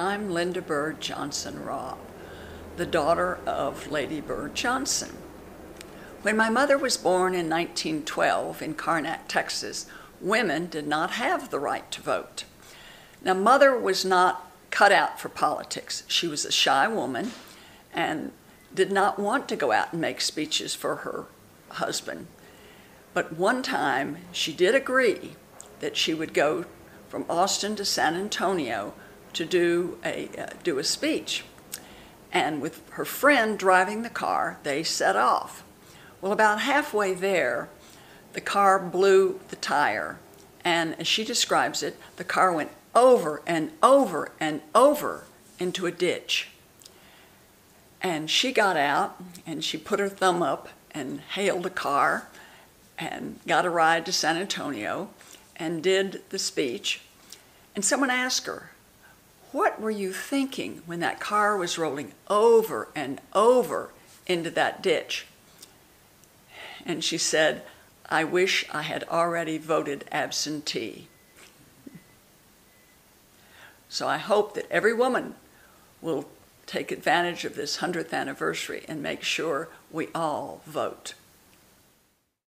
I'm Lynda Bird Johnson Robb, the daughter of Lady Bird Johnson. When my mother was born in 1912 in Karnak, Texas, women did not have the right to vote. Now, mother was not cut out for politics. She was a shy woman and did not want to go out and make speeches for her husband. But one time she did agree that she would go from Austin to San Antonio to do a, uh, do a speech. And with her friend driving the car, they set off. Well, about halfway there, the car blew the tire. And as she describes it, the car went over and over and over into a ditch. And she got out and she put her thumb up and hailed a car and got a ride to San Antonio and did the speech. And someone asked her, What were you thinking when that car was rolling over and over into that ditch? And she said, I wish I had already voted absentee. So I hope that every woman will take advantage of this 100th anniversary and make sure we all vote.